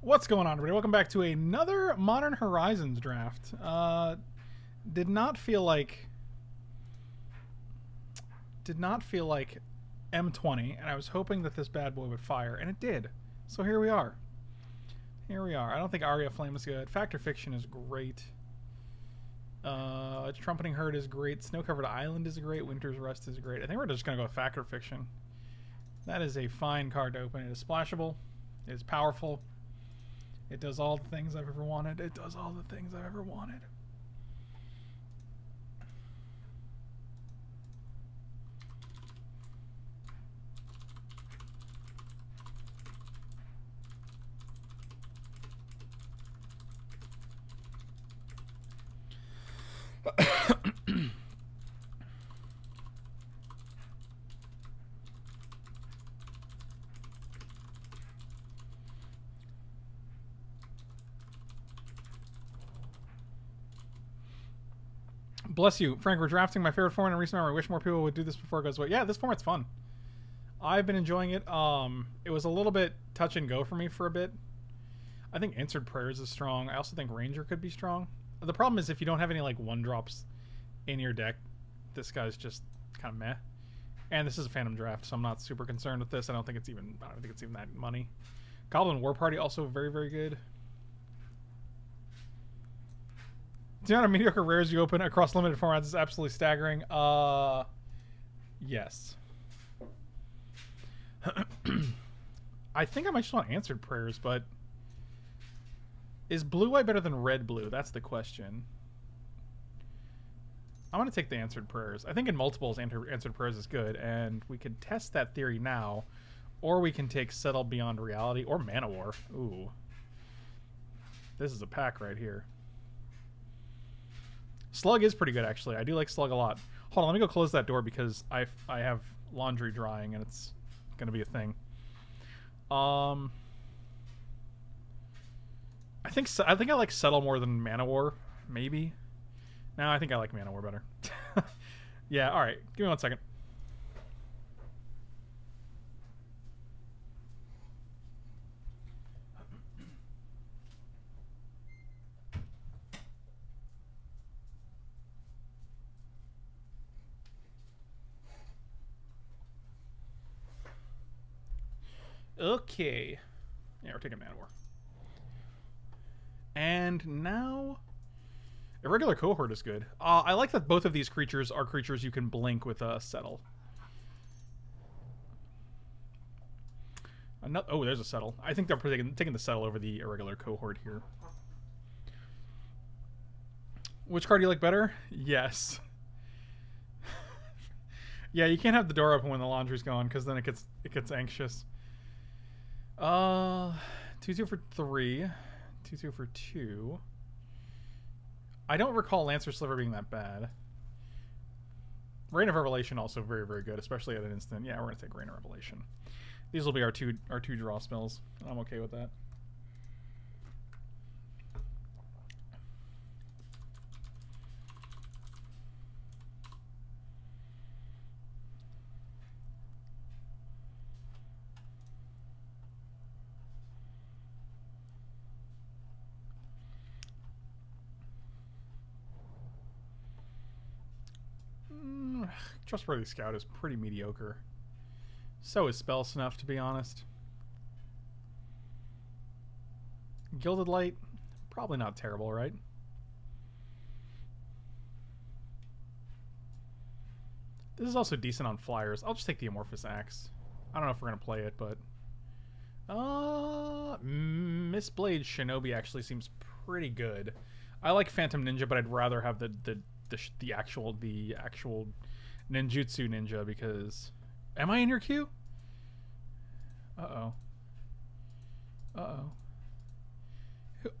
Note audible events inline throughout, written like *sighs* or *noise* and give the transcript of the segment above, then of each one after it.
What's going on, everybody? Welcome back to another Modern Horizons draft. Uh, did not feel like did not feel like M20, and I was hoping that this bad boy would fire, and it did. So here we are. Here we are. I don't think Aria Flame is good. Fact or Fiction is great. Uh, Trumpeting Herd is great. Snow Covered Island is great. Winter's Rest is great. I think we're just gonna go with Fact or Fiction. That is a fine card to open. It is splashable. It is powerful. It does all the things I've ever wanted. It does all the things I've ever wanted. Bless you, Frank. We're drafting my favorite format in recent memory. I wish more people would do this before it goes away. Yeah, this format's fun. I've been enjoying it. Um, it was a little bit touch and go for me for a bit. I think Answered Prayers is strong. I also think Ranger could be strong. The problem is if you don't have any like one drops in your deck, this guy's just kind of meh. And this is a Phantom draft, so I'm not super concerned with this. I don't think it's even. I don't think it's even that money. Goblin War Party also very very good. The amount of mediocre rares you open across limited formats is absolutely staggering. Uh, yes. *clears throat* I think I might just want answered prayers, but is blue white better than red blue? That's the question. I want to take the answered prayers. I think in multiples, answered prayers is good, and we could test that theory now, or we can take settle beyond reality or Man-o'-War. Ooh, this is a pack right here. Slug is pretty good, actually. I do like Slug a lot. Hold on, let me go close that door because I, I have laundry drying and it's going to be a thing. Um, I think I think I like Settle more than Man-o'-War, maybe. No, I think I like Man-o'-War better. *laughs* yeah, all right. Give me one second. Okay. Yeah, we're taking Man-o'-War. And now... Irregular Cohort is good. Uh, I like that both of these creatures are creatures you can blink with a Settle. Another, oh, there's a Settle. I think they're taking, taking the Settle over the Irregular Cohort here. Which card do you like better? Yes. *laughs* yeah, you can't have the door open when the laundry's gone, because then it gets it gets anxious. Uh, two two for three, two two for two. I don't recall Lancer Sliver being that bad. Rain of Revelation also very very good, especially at an instant. Yeah, we're gonna take Rain of Revelation. These will be our two our two draw spells. I'm okay with that. Trustworthy Scout is pretty mediocre. So is Spell Snuff, to be honest. Gilded Light, probably not terrible, right? This is also decent on flyers. I'll just take the Amorphous Axe. I don't know if we're going to play it, but... Uh, Mistblade Shinobi actually seems pretty good. I like Phantom Ninja, but I'd rather have the the the, the actual the actual ninjutsu ninja because am I in your queue? Uh oh. Uh oh.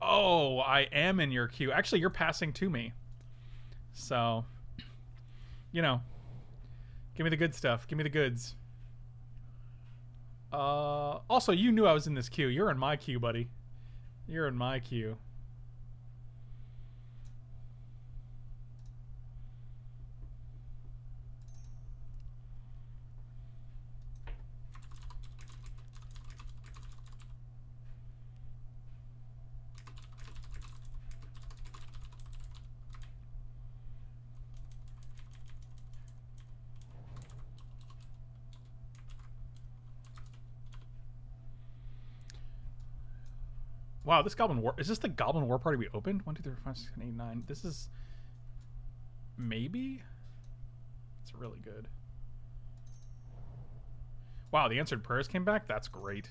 Oh, I am in your queue. Actually, you're passing to me. So, you know, give me the good stuff. Give me the goods. Uh, also, you knew I was in this queue. You're in my queue, buddy. You're in my queue. Wow, this Goblin War... Is this the Goblin War Party we opened? 1, 2, 3, 5, 6, 7, 8, 9. This is... Maybe? It's really good. Wow, the Answered Prayers came back? That's great.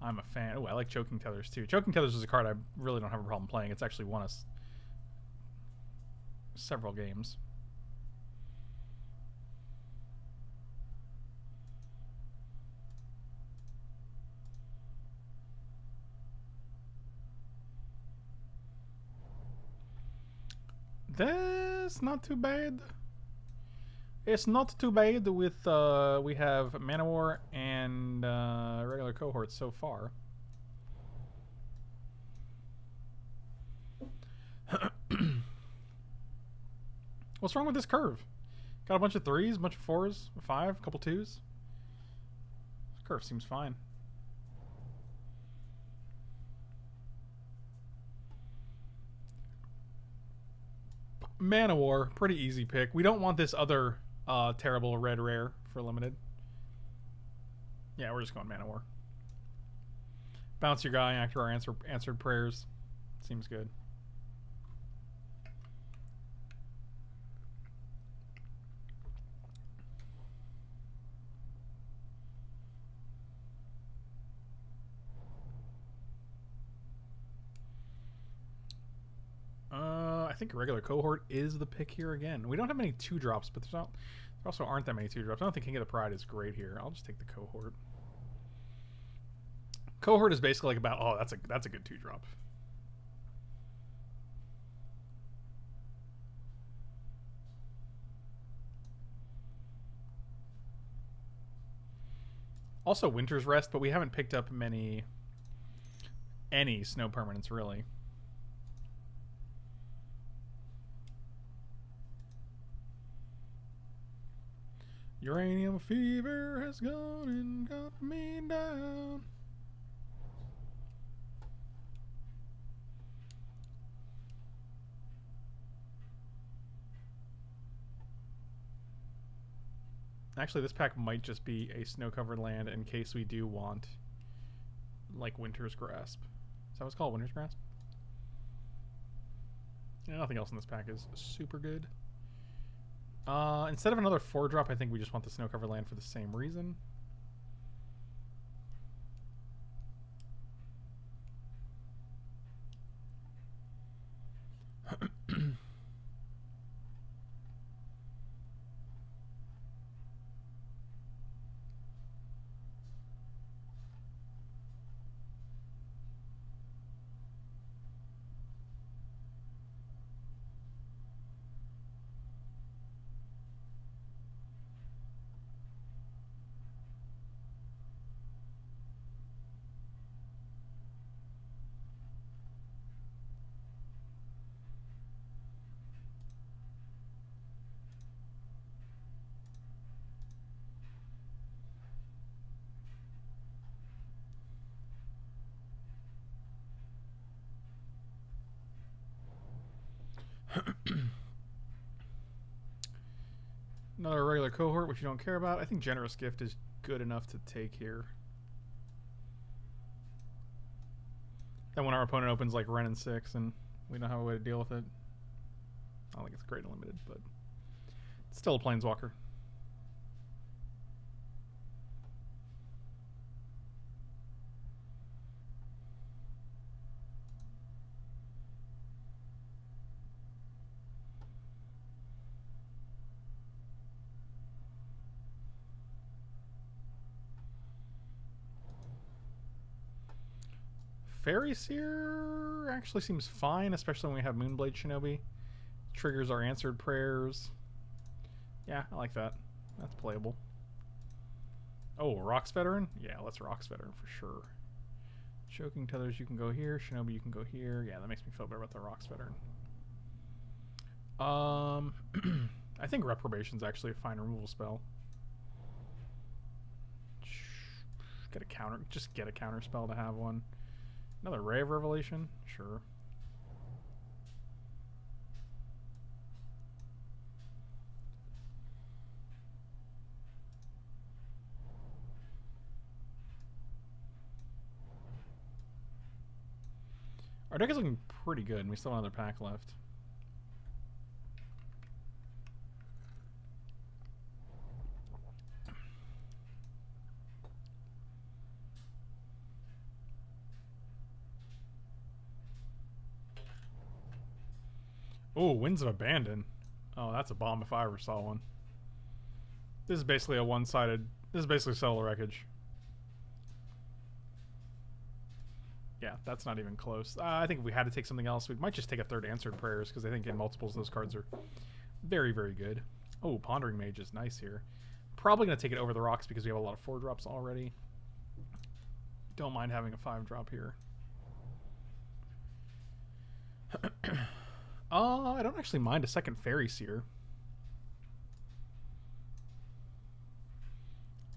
I'm a fan. Oh, I like Choking Tethers too. Choking Tethers is a card I really don't have a problem playing. It's actually won us several games. That's not too bad. It's not too bad with, uh, we have Man-o'-War and uh, regular cohorts so far. *coughs* What's wrong with this curve? Got a bunch of threes, a bunch of fours, a five, a couple twos. This curve seems fine. Man-o'-War, pretty easy pick. We don't want this other uh, terrible red rare for limited. Yeah, we're just going Man-o'-War. Bounce your guy after our answer, answered prayers. Seems good. I think a regular cohort is the pick here again. We don't have many two drops, but there's not, there also aren't that many two drops. I don't think King of the Pride is great here. I'll just take the cohort. Cohort is basically like about oh that's a that's a good two drop. Also Winter's Rest, but we haven't picked up many any snow permanents really. Uranium fever has gone and got me down. Actually, this pack might just be a snow-covered land in case we do want, like, Winter's Grasp. Is that what's called? Winter's Grasp? Nothing else in this pack is super good. Uh, instead of another 4-drop, I think we just want the snow covered land for the same reason. Another regular cohort, which you don't care about. I think Generous Gift is good enough to take here. Then when our opponent opens like Wrenn and Six and we don't have a way to deal with it. I don't think it's great and limited, but it's still a Planeswalker. Faerie Seer actually seems fine, especially when we have Moonblade Shinobi. Triggers our answered prayers. Yeah, I like that. That's playable. Oh, Rocks Veteran? Yeah, let's Rocks Veteran for sure. Choking Tethers, you can go here. Shinobi, you can go here. Yeah, that makes me feel better about the Rocks Veteran. Um, *clears throat* I think Reprobation's actually a fine removal spell. Get a counter, just get a counter spell to have one. Another Rain of Revelation? Sure. Our deck is looking pretty good, and we still have another pack left. Oh, Winds of Abandon. Oh, that's a bomb if I ever saw one. This is basically a one-sided... This is basically Settle Wreckage. Yeah, that's not even close. Uh, I think if we had to take something else, we might just take a third Answered Prayers, because I think in multiples those cards are very, very good. Oh, Pondering Mage is nice here. Probably going to take it over the rocks because we have a lot of 4-drops already. Don't mind having a 5-drop here. *clears throat* Uh, I don't actually mind a second Faerie Seer.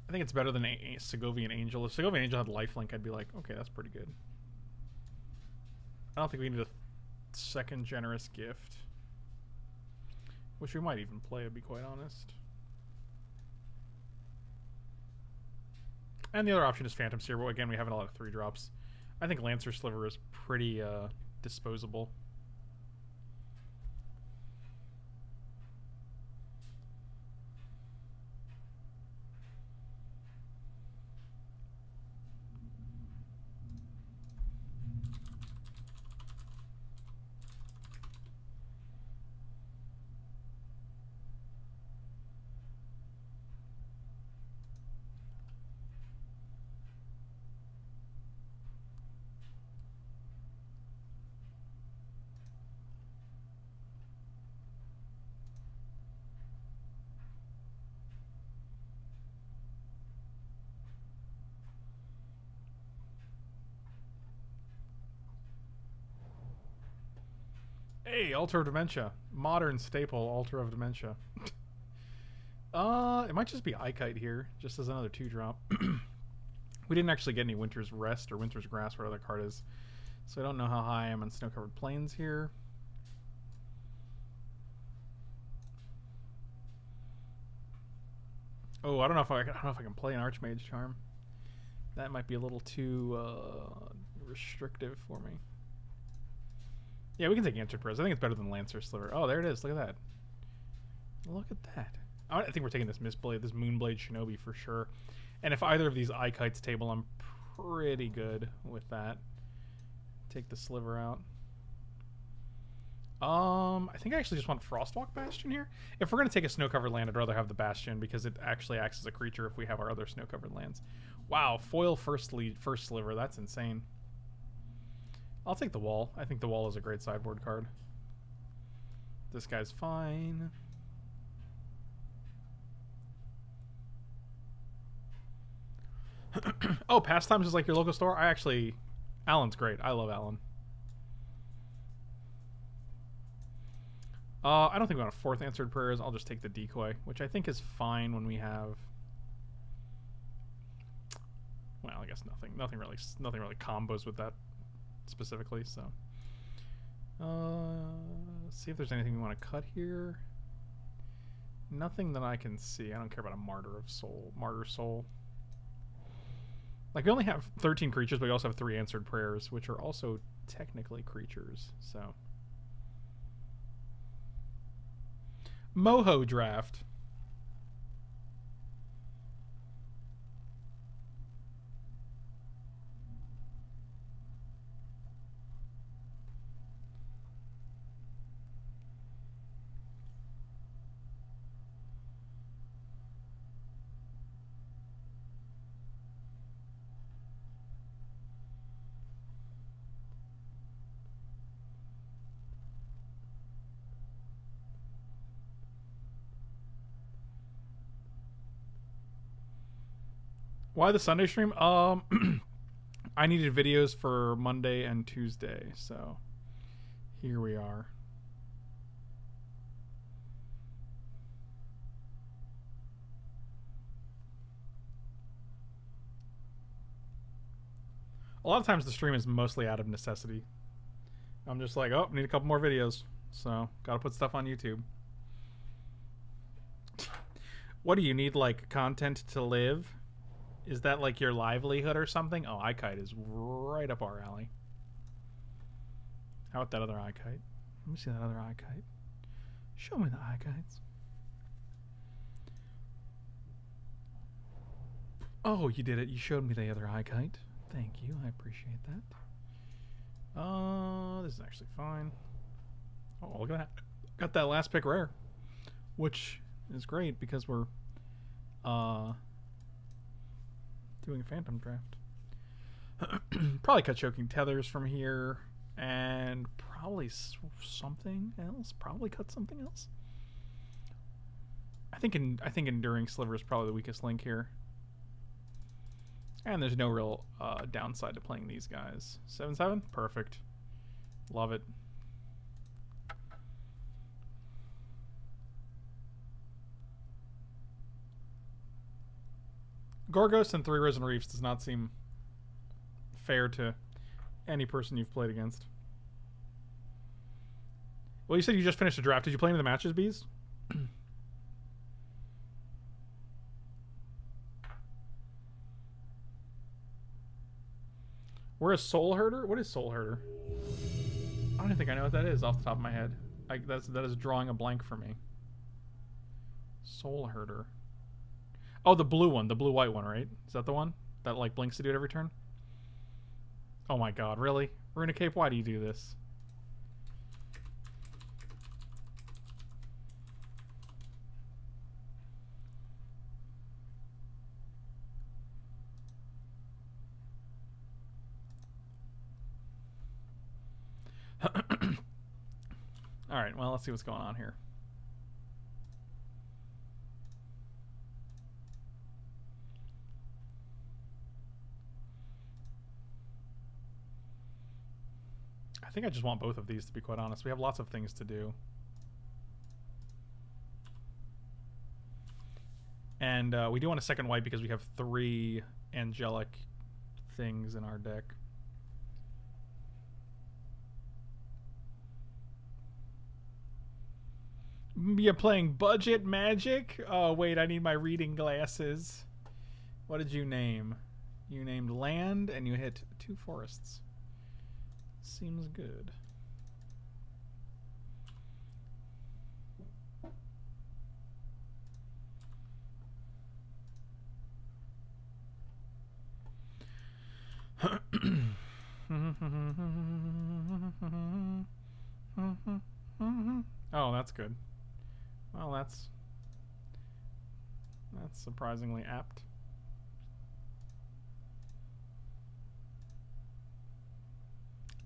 I think it's better than a, a Segovian Angel. If Segovian Angel had lifelink, I'd be like, okay, that's pretty good. I don't think we need a second generous gift. Which we might even play, to be quite honest. And the other option is Phantom Seer, but again, we have a lot of three drops. I think Lancer Sliver is pretty uh, disposable. Hey, Altar of Dementia. Modern staple, Altar of Dementia. uh, it might just be Eyekite here, just as another 2-drop. *clears throat* we didn't actually get any Winter's Rest or Winter's Grass, what other card is. So I don't know how high I am on Snow-Covered Plains here. Oh, I don't know if I, I don't know if I can play an Archmage Charm. That might be a little too uh, restrictive for me. Yeah, we can take Prayers. I think it's better than Lancer Sliver. Oh, there it is. Look at that. Look at that. I think we're taking this Mistblade, this Moonblade Shinobi for sure. And if either of these Eyekites table, I'm pretty good with that. Take the Sliver out. Um, I think I actually just want Frostwalk Bastion here. If we're going to take a snow-covered land, I'd rather have the Bastion because it actually acts as a creature if we have our other snow-covered lands. Wow, foil first lead, first sliver. That's insane. I'll take the wall. I think the wall is a great sideboard card. This guy's fine. *clears throat* oh, Pastimes is like your local store? I actually... Alan's great. I love Alan. Uh, I don't think we want a fourth answered prayers. I'll just take the decoy, which I think is fine when we have. Well, I guess nothing. Nothing really. Nothing really combos with that specifically. So, uh, see if there's anything we want to cut here. Nothing that I can see. I don't care about a martyr of soul, martyr soul. Like we only have 13 creatures, but we also have three answered prayers, which are also technically creatures. So, Moho draft. Why the Sunday stream? Um, *clears throat* I needed videos for Monday and Tuesday, so here we are. A lot of times the stream is mostly out of necessity. I'm just like, oh, need a couple more videos. So, gotta put stuff on YouTube. What do you need, like, content to live? Is that like your livelihood or something? Oh, Eyekite is right up our alley. How about that other Eyekite? Let me see that other Eyekite. Show me the Eyekites. Oh, you did it. You showed me the other Eyekite. Thank you. I appreciate that. Uh, this is actually fine. Oh, look at that. Got that last pick rare. Which is great because we're uh doing a phantom draft. *clears throat* probably cut choking tethers from here and probably something else. Probably cut something else. I think in I think enduring sliver is probably the weakest link here. And there's no real uh, downside to playing these guys. Seven seven, perfect. Love it. Gorgos and Three Risen Reefs does not seem fair to any person you've played against. Well, you said you just finished a draft. Did you play any of the matches, Bees? *clears throat* We're a Soul Herder? What is Soul Herder? I don't think I know what that is off the top of my head. Like that's that is drawing a blank for me. Soul Herder. Oh, the blue one, the blue white one, right? Is that the one that like blinks to do it every turn? Oh my god, really? Runa Cape, why do you do this? *coughs* Alright, well, let's see what's going on here. I think I just want both of these, to be quite honest. We have lots of things to do. And uh, we do want a second white because we have three angelic things in our deck. You're playing budget magic? Oh, wait, I need my reading glasses. What did you name? You named land and you hit two forests. Seems good. oh, that's good. Well, that's that's surprisingly apt.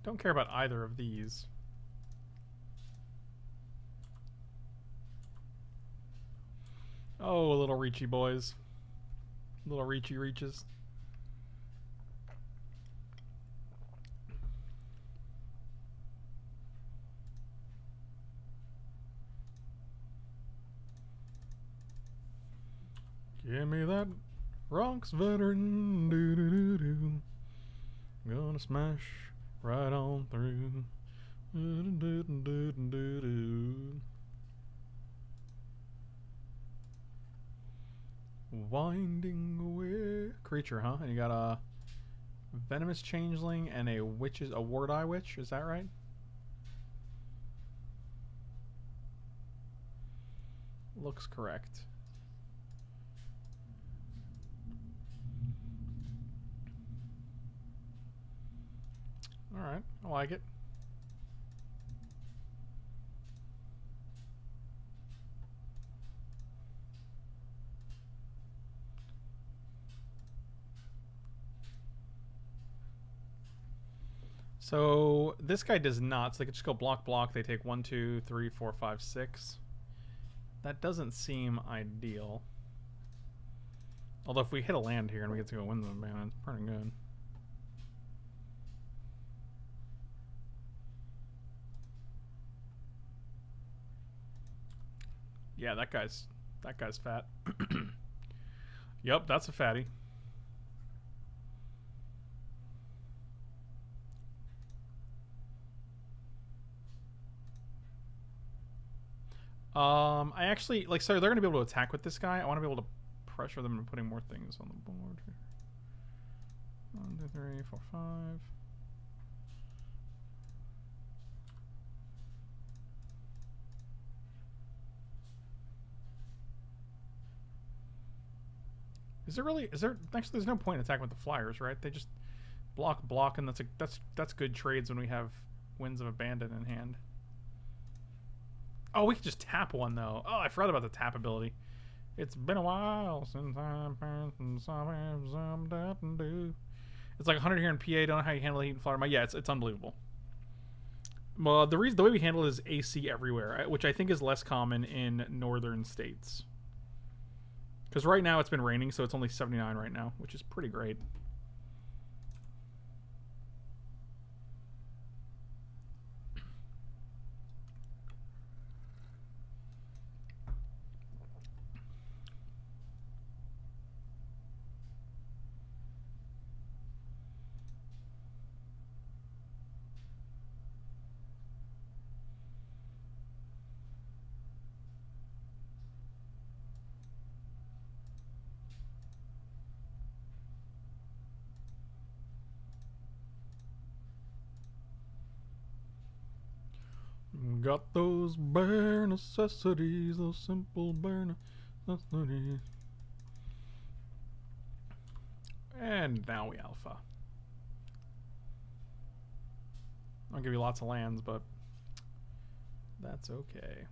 Don't care about either of these. Oh, a little reachy boys. Little reachy reaches. Give me that Rocks veteran. -doo -doo -doo. Gonna smash right on through. Winding away. Creature, huh? And you got a venomous changeling and a witch's a ward eye witch. Is that right? Looks correct. All right, I like it. So this guy does not. So they could just go block, block. They take one, two, three, four, five, six. That doesn't seem ideal. Although if we hit a land here and we get to go win them, man, it's pretty good. Yeah, that guy's that guy's fat. *clears throat* yep, that's a fatty. Um, I actually like so they're gonna be able to attack with this guy. I want to be able to pressure them into putting more things on the board. One, two, three, four, five. Is there really? Is there? Actually, there's no point in attacking with the flyers, right? They just block, block, and that's a that's that's good trades when we have Winds of Abandon in hand. Oh, we could just tap one though. Oh, I forgot about the tap ability. It's been a while since I've been some do. It's like 100 here in PA. Don't know how you handle heat and flutter. Yeah, it's it's unbelievable. Well, the reason the way we handle it is AC everywhere, which I think is less common in northern states. Because right now it's been raining, so it's only 79 right now, which is pretty great. Got those bare necessities, those simple bare necessities. And now we alpha. I'll give you lots of lands, but that's okay.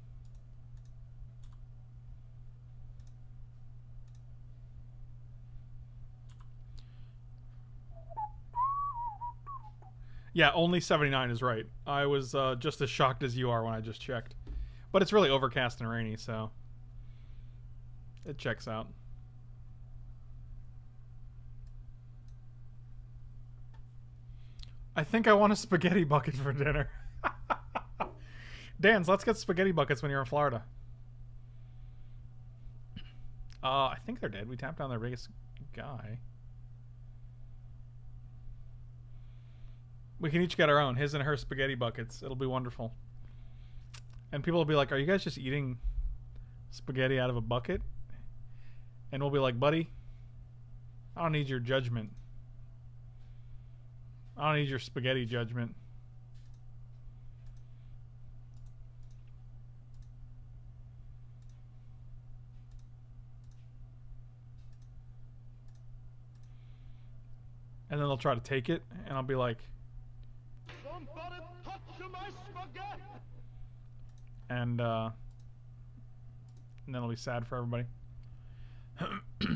Yeah, only 79 is right. I was uh, just as shocked as you are when I just checked. But it's really overcast and rainy, so it checks out. I think I want a spaghetti *laughs* bucket for dinner. Dan's, let's get spaghetti buckets when you're in Florida. Uh, I think they're dead. We tapped on their biggest guy. We can each get our own, his and her spaghetti buckets. It'll be wonderful. And people will be like, "Are you guys just eating spaghetti out of a bucket?" And we'll be like, "Buddy, I don't need your judgment. I don't need your spaghetti judgment." And then they'll try to take it, and I'll be like, and uh, and then it'll be sad for everybody. *clears throat*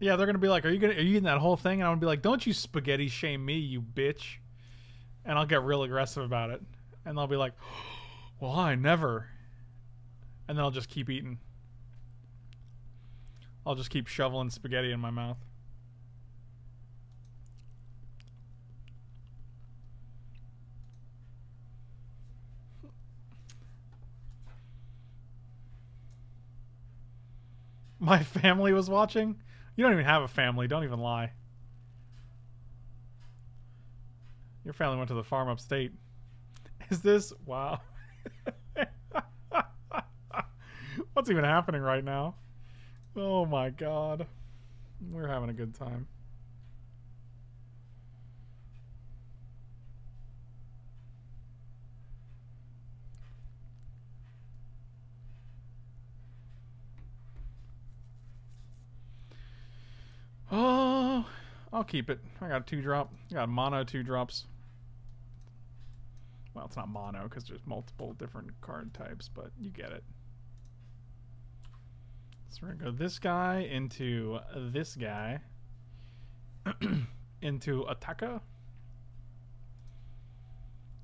yeah, they're gonna be like, "Are you gonna are you eating that whole thing?" And I'm gonna be like, "Don't you spaghetti shame me, you bitch!" And I'll get real aggressive about it, and they'll be like, *gasps* "Well, I never." And then I'll just keep eating. I'll just keep shoveling spaghetti in my mouth. *laughs* My family was watching? You don't even have a family. Don't even lie. Your family went to the farm upstate. *laughs* Is this... Wow. *laughs* What's even happening right now? Oh my god. We're having a good time. Oh, I'll keep it. I got a two drop. I got mono two drops. Well, it's not mono because there's multiple different card types, but you get it. So we're gonna go this guy into this guy *clears throat* into Ataka.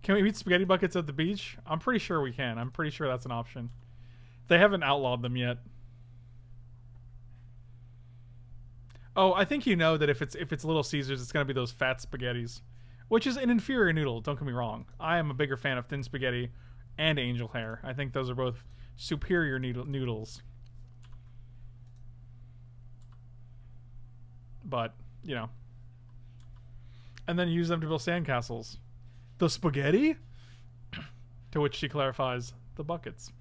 Can we eat spaghetti buckets at the beach? I'm pretty sure we can. I'm pretty sure that's an option. They haven't outlawed them yet. Oh, I think you know that if it's if it's Little Caesars, it's gonna be those fat spaghettis, which is an inferior noodle. Don't get me wrong. I am a bigger fan of thin spaghetti and angel hair. I think those are both superior noodle noodles. But you know. And then use them to build sandcastles. The spaghetti? *clears throat* to which she clarifies the buckets.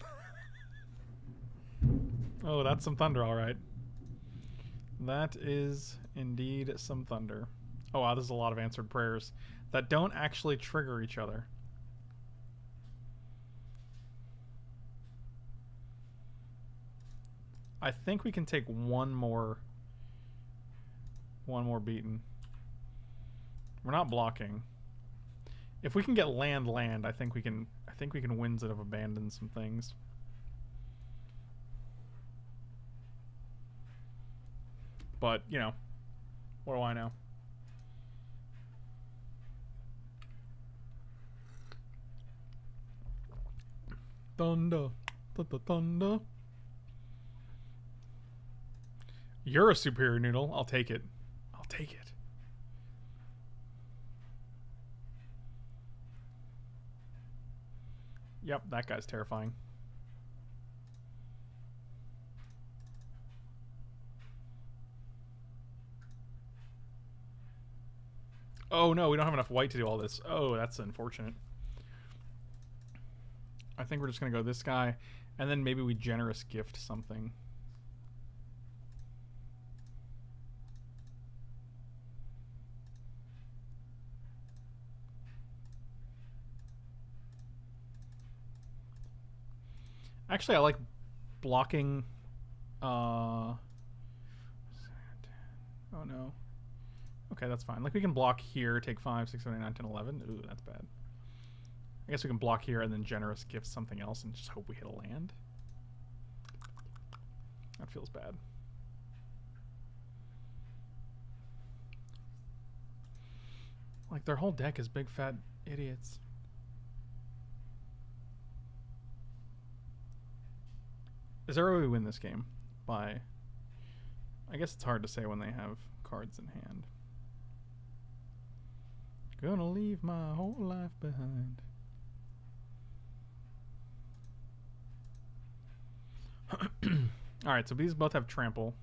*laughs* oh, that's some thunder, all right. That is indeed some thunder. Oh wow, there's a lot of answered prayers that don't actually trigger each other. I think we can take one more one more beaten. We're not blocking. If we can get land land, I think we can I think we can winds it of abandon some things. But, you know, what do I know? Thunder. Thunder. Thunder. You're a superior noodle. I'll take it. I'll take it. Yep, that guy's terrifying. Oh no, we don't have enough white to do all this. Oh, that's unfortunate. I think we're just going to go this guy, and then maybe we generous gift something. Actually, I like blocking. Uh, oh no. Okay, that's fine. Like we can block here, take 5, 6, 7, 8, 9, 10, 11. Ooh, that's bad. I guess we can block here and then generous gift something else and just hope we hit a land. That feels bad. Like their whole deck is big fat idiots. Is there a way we win this game? By I guess it's hard to say when they have cards in hand. Gonna leave my whole life behind. *clears throat* Alright, so these both have trample.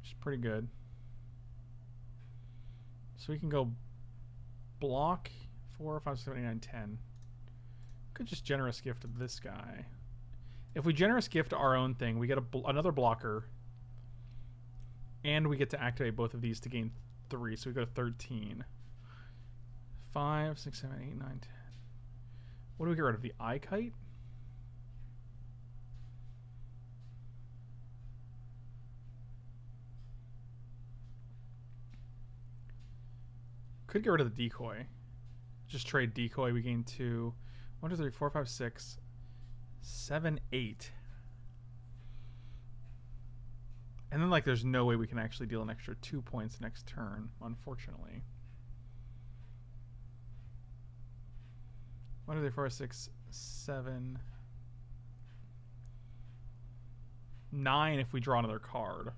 Which is pretty good. So we can go block 4, 5, 7, 8, 9, 10. Could just generous gift of this guy. If we generous gift our own thing, we get a another blocker. And we get to activate both of these to gain 3, so we go to 13. 5, 6, 7, 8, 9, 10. What do we get rid of? The Eyekite? Could get rid of the decoy. Just trade decoy. We gain 2. 1, 2, 3, 4, 5, 6, 7, 8. And then, like, there's no way we can actually deal an extra 2 points next turn, unfortunately. One, two, three, four, six, seven, nine if we draw another card.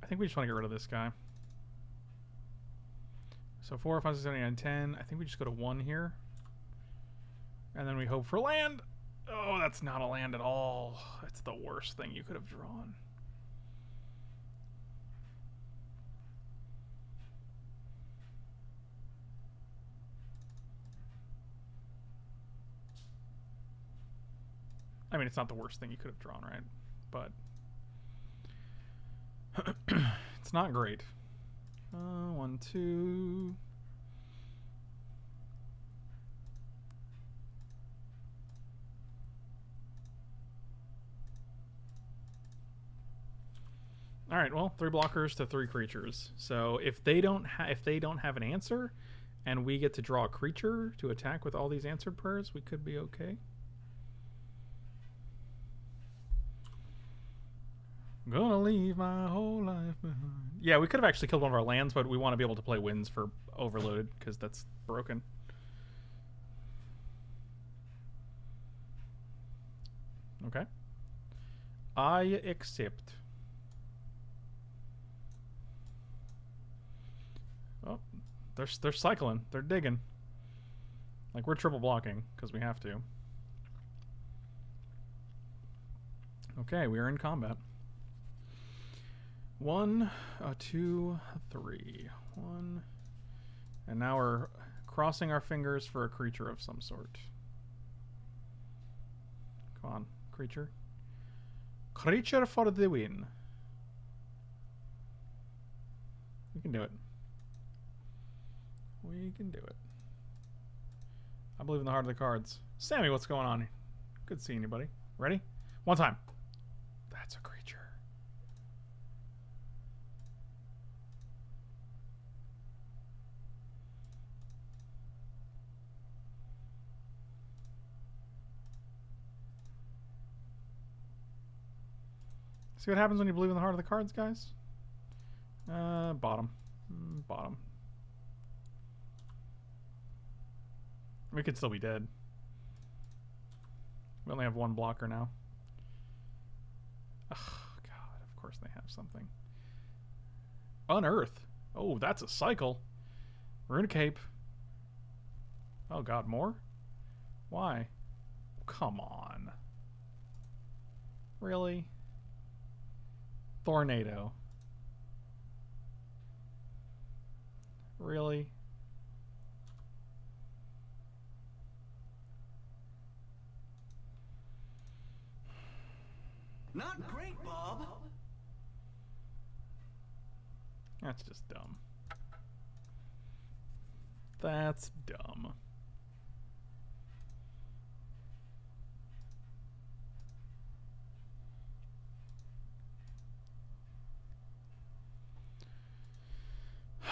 I think we just want to get rid of this guy. So 4, 5, 6, 7, 8, 9, 10. I think we just go to 1 here. And then we hope for land. Oh, that's not a land at all. That's the worst thing you could have drawn. I mean, it's not the worst thing you could have drawn, right? But *clears throat* it's not great. Uh, one, two. All right, well, three blockers to three creatures. So if they don't if they don't have an answer, and we get to draw a creature to attack with all these answered prayers, we could be okay. Gonna leave my whole life behind. Yeah, we could have actually killed one of our lands, but we want to be able to play Winds for overloaded because that's broken. Okay. I accept. Oh, they're they're cycling. They're digging. Like we're triple blocking because we have to. Okay, we are in combat. Uh, three. One. And now we're crossing our fingers for a creature of some sort. Come on, creature. Creature for the win. We can do it. We can do it. I believe in the heart of the cards. Sammy, what's going on? Good seeing you, buddy. Ready? One time. That's a creature. See what happens when you believe in the heart of the cards, guys? Uh, bottom. Mm, bottom. We could still be dead. We only have one blocker now. Oh, God. Of course they have something. Unearth. Oh, that's a cycle. Rune Cape. Oh, God. More? Why? Come on. Really? Tornado. Really? Not great, Bob. That's just dumb. That's dumb.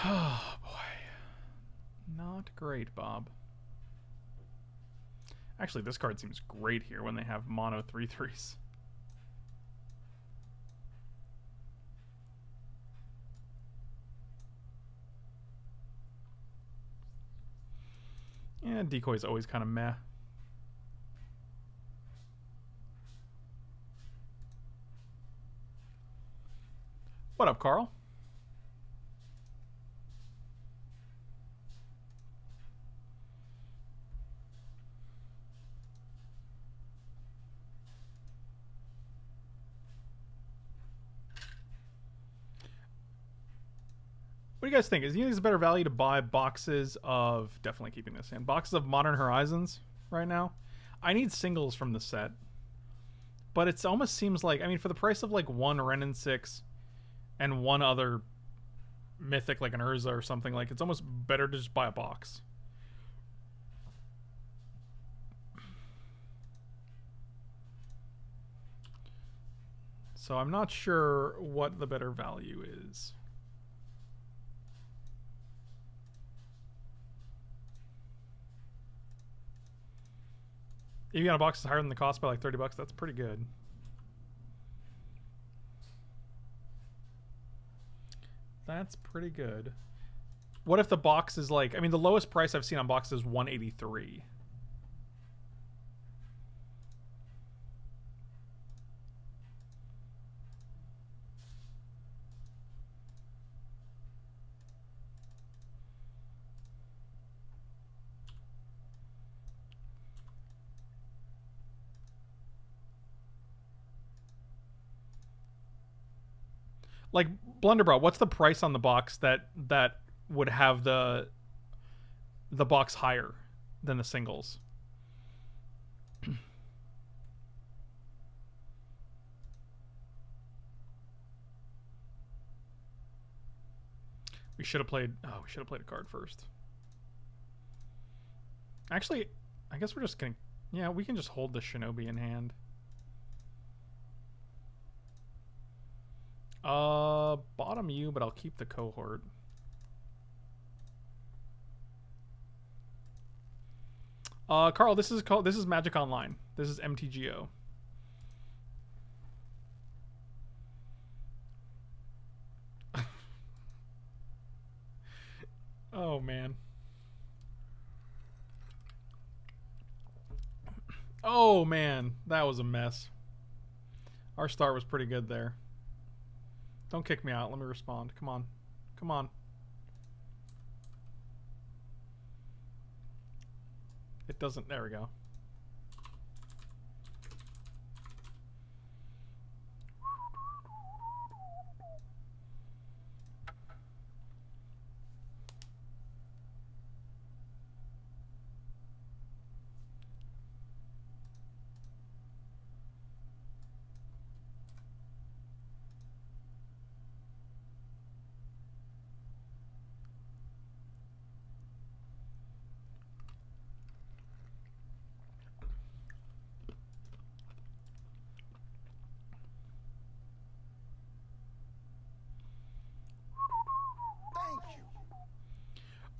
Oh *sighs* boy. Not great, Bob. Actually, this card seems great here when they have mono 3 3s. Yeah, decoy's always kind of meh. What up, Carl? Do you guys think? Is you think it's a better value to buy boxes of definitely keeping this in boxes of Modern Horizons right now? I need singles from the set, but it almost seems like I mean for the price of like Wrenn and Six and one other mythic like an Urza or something like it's almost better to just buy a box. So I'm not sure what the better value is. If you got a box that's higher than the cost by like 30 bucks, that's pretty good. That's pretty good. What if the box is like, I mean, the lowest price I've seen on boxes is 183. Like Blunderbro, what's the price on the box that that would have the the box higher than the singles? we should have played oh, we should have played a card first. Actually, I guess we're just gonna yeah, we can just hold the shinobi in hand. Uh, bottom you, but I'll keep the cohort. Uh, Carl, this is called this is Magic Online. This is MTGO. *laughs* oh man. Oh man, that was a mess. Our start was pretty good there. Don't kick me out. Let me respond. Come on. Come on. It doesn't. There we go.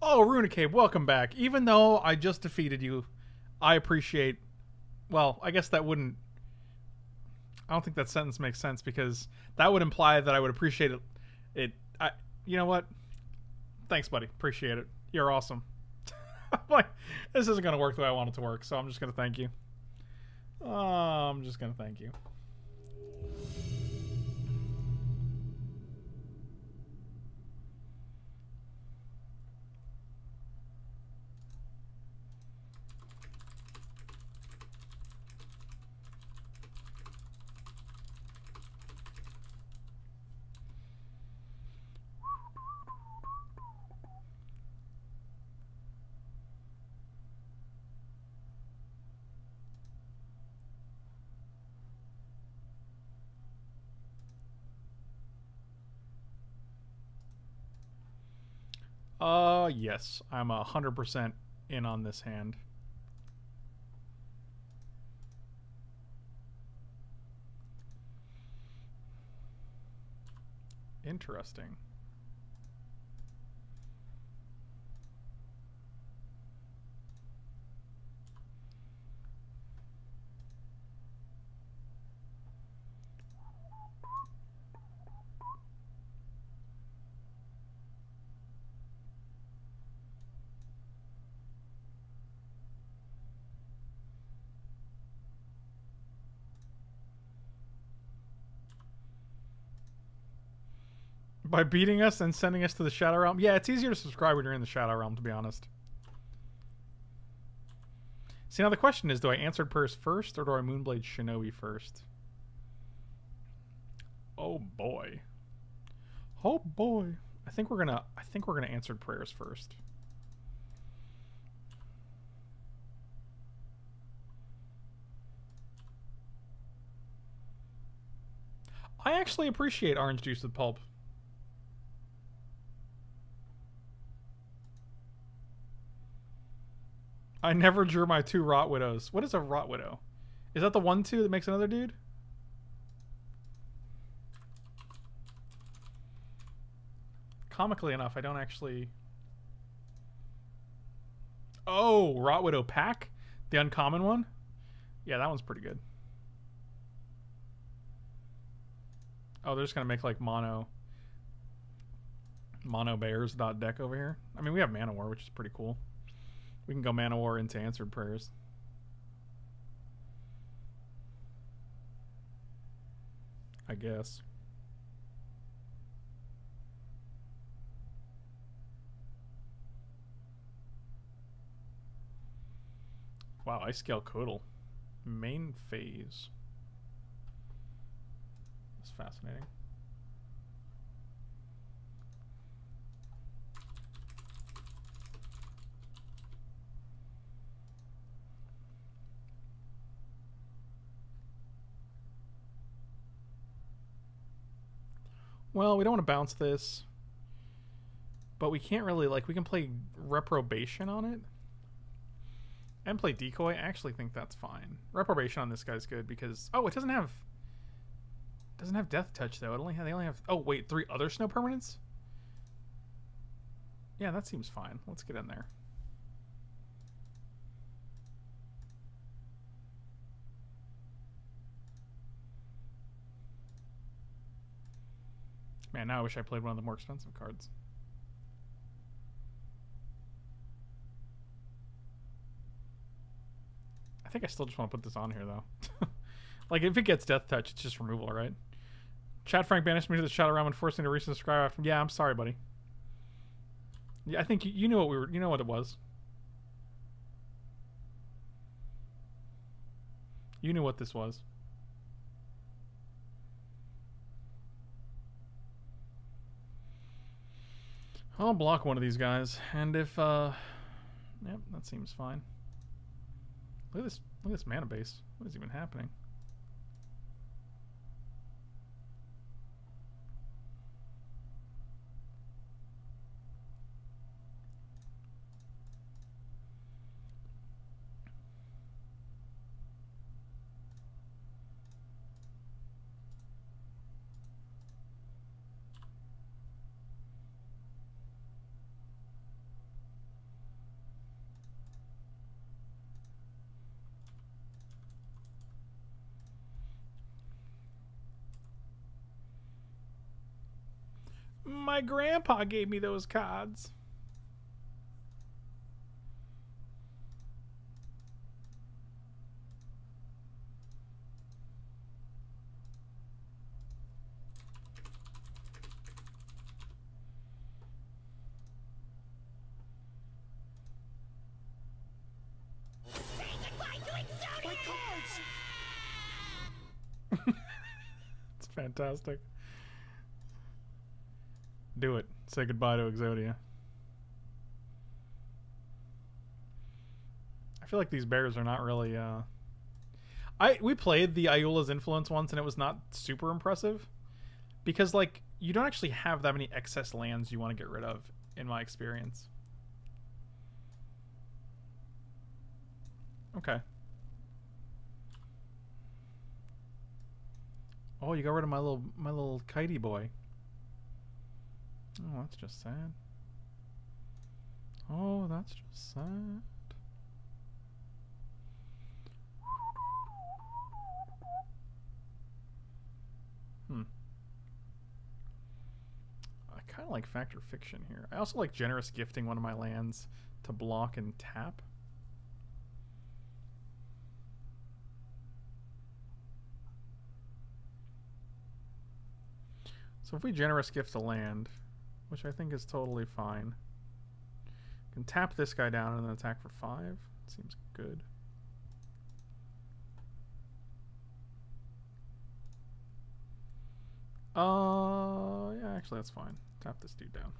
Oh, Runicade, welcome back. Even though I just defeated you, I appreciate. Well, I guess that wouldn't. I don't think that sentence makes sense because that would imply that I would appreciate it. It. I. You know what? Thanks, buddy. Appreciate it. You're awesome. *laughs* like, this isn't gonna work the way I want it to work, so I'm just gonna thank you. I'm just gonna thank you. Uh, yes. I'm a 100% in on this hand. Interesting. By beating us and sending us to the Shadow Realm? Yeah, it's easier to subscribe when you're in the Shadow Realm, to be honest. See, now the question is, do I Answered Prayers first, or do I Moonblade Shinobi first? Oh, boy. Oh, boy. I think we're gonna, I think we're gonna Answered Prayers first. I actually appreciate orange juice with pulp. I never drew my two rot widows. What is a rot widow? Is that the one two that makes another dude? Comically enough, I don't actually. Oh, rot widow pack, the uncommon one. Yeah, that one's pretty good. Oh, they're just gonna make like mono mono bears dot deck over here. I mean, we have Man-o'-War, which is pretty cool. We can go Man-o'-War into answered prayers. I guess. Wow, Ice Scale Coatl. Main phase. That's fascinating. Well, we don't want to bounce this. But we can't really, like, we can play Reprobation on it. And play Decoy. I actually think that's fine. Reprobation on this guy's good because... Oh, it doesn't have... doesn't have Death Touch, though. It only have, they only have... Oh, wait, three other Snow Permanents? Yeah, that seems fine. Let's get in there. Man, now I wish I played one of the more expensive cards. I think I still just want to put this on here, though. *laughs* like, if it gets Death Touch, it's just removal, right? Chad Frank banished me to the Shadow Realm and forced me to resubscribe after... Yeah, I'm sorry, buddy. Yeah, I think you, you knew what we were... You know what it was. You knew what this was. I'll block one of these guys, and if, uh... Yep, that seems fine. Look at this, look at this mana base. What is even happening? My grandpa gave me those cards. *laughs* it's fantastic. Do it. Say goodbye to Exodia. I feel like these bears are not really uh I we played the Ayula's influence once and it was not super impressive because like you don't actually have that many excess lands you want to get rid of in my experience. Okay. Oh, you got rid of my little my little kitey boy. Oh, that's just sad. Oh, that's just sad. Hmm. I kind of like Fact or Fiction here. I also like Generous Gifting one of my lands to block and tap. So if we generous gift a land, which I think is totally fine, can tap this guy down and then attack for five. Seems good. Uh, yeah, actually that's fine. Tap this dude down.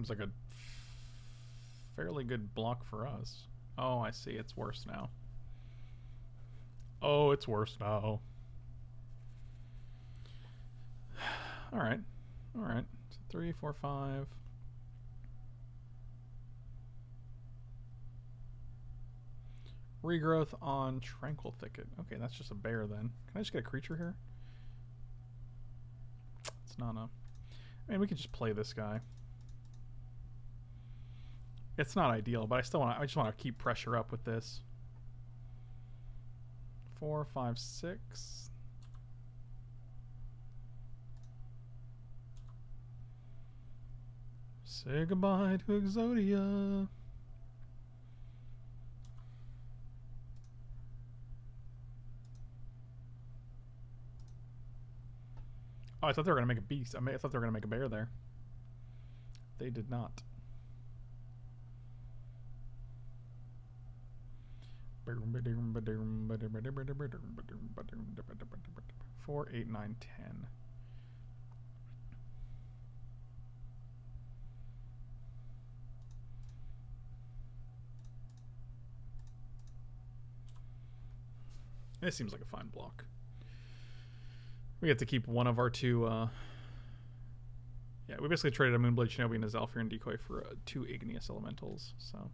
Seems like a fairly good block for us. Oh, I see. It's worse now. Oh, it's worse now. *sighs* All right. All right. So three, four, five. Regrowth on Tranquil Thicket. Okay, that's just a bear then. Can I just get a creature here? It's not a... I mean, we could just play this guy. It's not ideal, but I still want. I just want to keep pressure up with this. Four, five, six. Say goodbye to Exodia. Oh, I thought they were going to make a beast. I, mean, I thought they were going to make a bear there. They did not. Four, eight, nine, ten. This seems like a fine block. We have to keep one of our two. Uh, yeah, we basically traded a Moonblade Shinobi and a Zhalfirin Decoy for uh, two Igneous Elementals, so.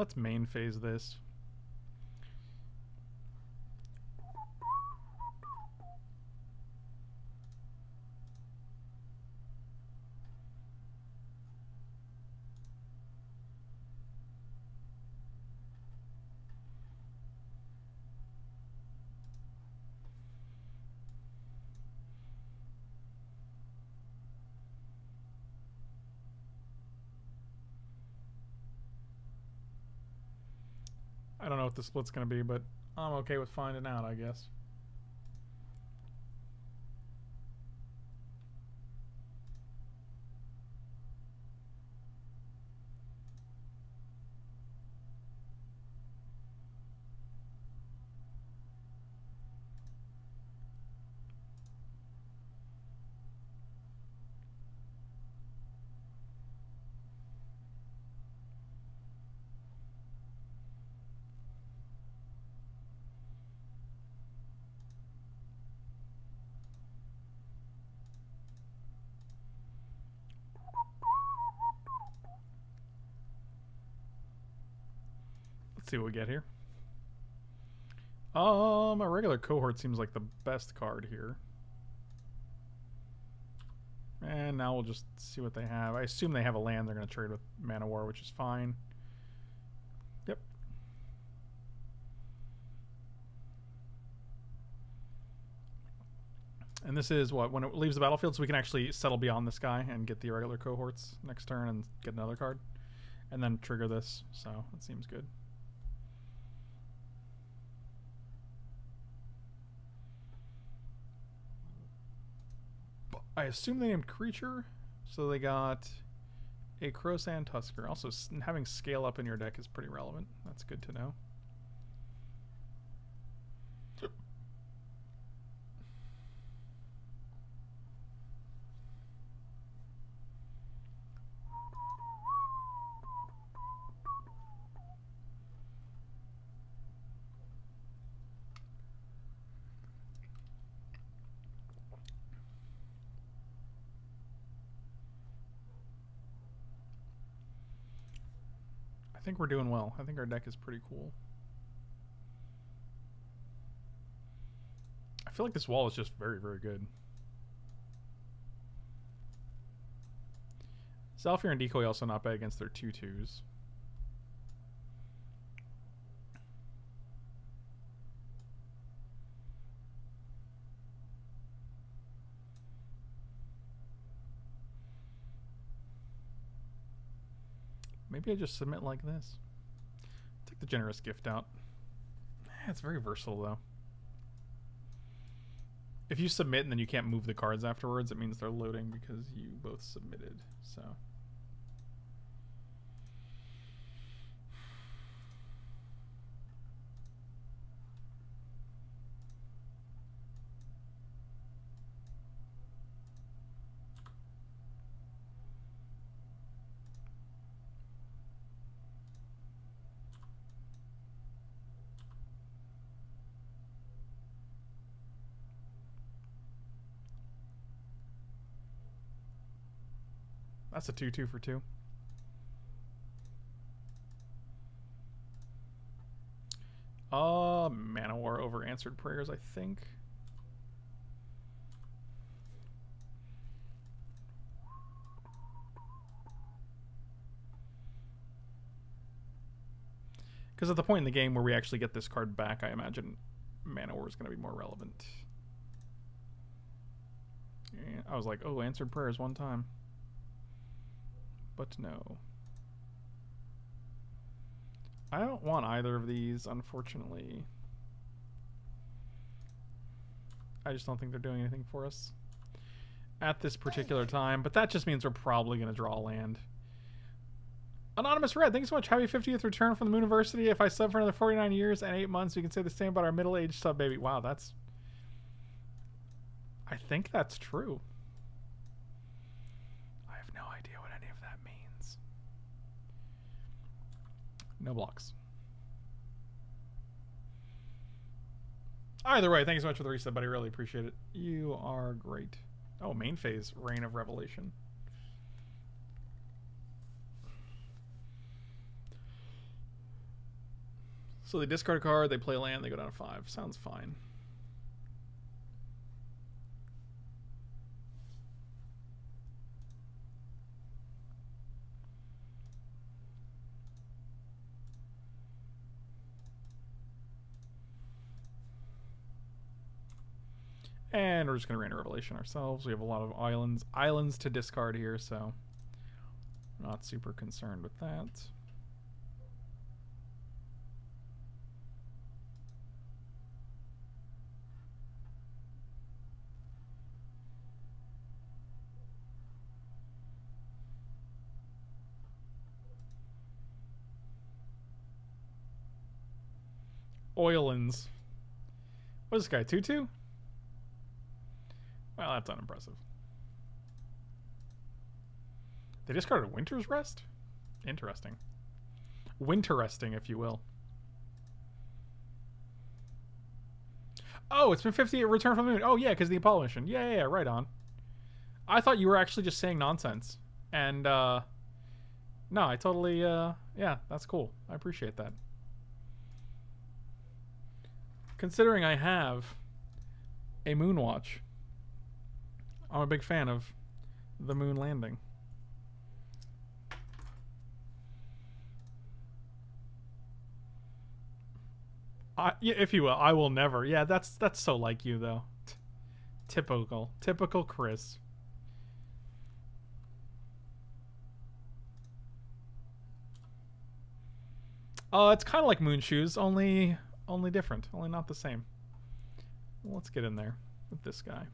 Let's main phase this. I don't know what the split's going to be, but I'm okay with finding out, I guess. See what we get here. Um, a regular cohort seems like the best card here. And now we'll just see what they have. I assume they have a land they're going to trade with Man-o'-War, which is fine. Yep. And this is what when it leaves the battlefield, so we can actually settle beyond this guy and get the irregular cohorts next turn and get another card, and then trigger this. So that seems good. I assume they named creature, so they got a Krosan Tusker. Also, having scale up in your deck is pretty relevant. That's good to know. Think we're doing well. I think our deck is pretty cool. I feel like this wall is just very, very good. Zhalfirin Decoy also not bad against their 2-2s. Just submit like this. Take the generous gift out. Eh, it's very versatile though. If you submit and then you can't move the cards afterwards, it means they're loading because you both submitted. So. That's a 2 2 for 2. Uh, Man-o'-War over Answered Prayers, I think. Because at the point in the game where we actually get this card back, I imagine Man-o'-War is going to be more relevant. I was like, oh, Answered Prayers one time but no. I don't want either of these, unfortunately. I just don't think they're doing anything for us at this particular time, but that just means we're probably going to draw land. Anonymous Red, thanks so much. Happy 50th return from the Mooniversity. If I sub for another 49 years and 8 months, we can say the same about our middle-aged sub baby. Wow, that's... I think that's true. No blocks. Either way, thank you so much for the reset, buddy. Really appreciate it. You are great. Oh, main phase, Rain of Revelation. So they discard a card, they play land, they go down to five. Sounds fine. And we're just going to of Revelation ourselves. We have a lot of islands islands to discard here, so not super concerned with that. Oilins. What is this guy? Tutu? Well, that's unimpressive. They discarded Winter's Rest? Interesting. Winteresting, if you will. Oh, it's been 58 Return from the Moon. Oh, yeah, because the Apollo mission. Yeah, yeah, yeah, right on. I thought you were actually just saying nonsense. And, uh... No, I totally, uh... Yeah, that's cool. I appreciate that. Considering I have a moon watch, I'm a big fan of the moon landing. I, yeah, if you will, I will never. Yeah, that's that's so like you though. T- typical, typical Chris. Uh, it's kind of like moon shoes, only only different, only not the same. Let's get in there with this guy.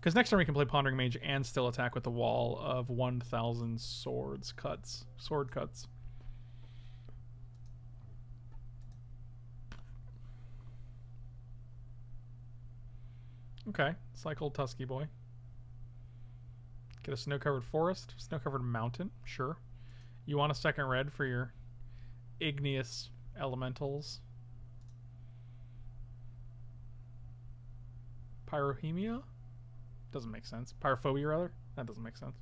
Because next turn we can play Pondering Mage and still attack with the wall of 1,000 swords cuts. Sword cuts. Okay, cycle Tusky Boy. Get a snow-covered forest, snow-covered mountain, sure. You want a second red for your igneous elementals. Pyrohemia? Doesn't make sense. Pyrophobia, rather? That doesn't make sense.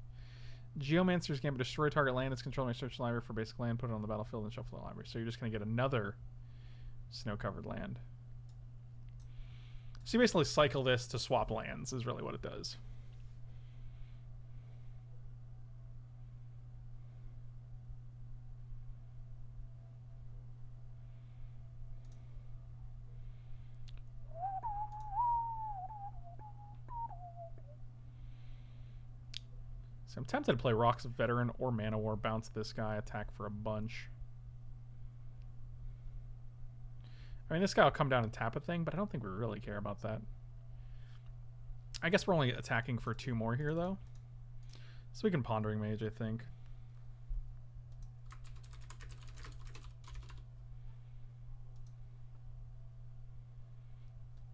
Geomancer's game Gambit. Destroy target land It's controlled by search library for basic land, put it on the battlefield, and shuffle the library. So you're just going to get another snow-covered land. So you basically cycle this to swap lands, is really what it does. Tempted to play Rocks Veteran or Man-o'-War, bounce this guy, attack for a bunch. I mean, this guy will come down and tap a thing, but I don't think we really care about that. I guess we're only attacking for two more here, though. So we can Pondering Mage, I think.